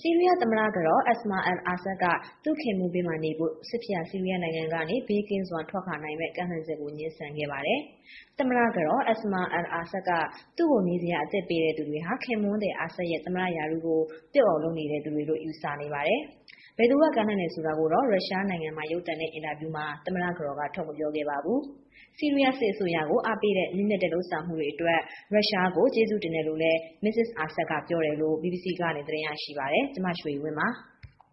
ဆီးရီးယားသမ္မတကတော် Asma al-Assad က သူ့ခင်ပွန်းဘေးမှာနေဖို့ စစ်ဖြစ်ရာ ဆီးရီးယားနိုင်ငံကနေ ဘေးကင်းစွာ ထွက်ခွာနိုင်မယ့် ကမ်းလှမ်းချက်ကို ငြင်းဆန်ခဲ့ပါတယ်။သမ္မတကတော် Asma al-Assad က သူ့ကို နေစရာအသစ်ပေးတဲ့သူတွေဟာ ခင်ပွန်းသည် Assad ရဲ့ သမ္မတရာထူးကိုပြုတ်အောင်လုပ်နေတဲ့သူတွေလို့ ယူဆနေပါတယ်။ ဘယ်သူက ကမ်းလှမ်းတယ်ဆိုတာကိုတော့ ရုရှားနိုင်ငံပိုင် ရုပ်သံနဲ့ အင်တာဗျူးမှာ သမ္မတကတော်က ထုတ်မပြောခဲ့ပါဘူး။ဆီးရီးယားစစ်အစိုးရကို အားပေးတဲ့ မြင့်မြတ်တဲ့ လုပ်ဆောင်မှုတွေအတွက် ရုရှားကို ကျေးဇူးတင်တယ်လို့လည်း မစ္စစ် Assad ကပြောတယ်လို့ BBC ကနေ သတင်းရရှိပါတယ်။ကျွန်မရွှေဝင်းပါ။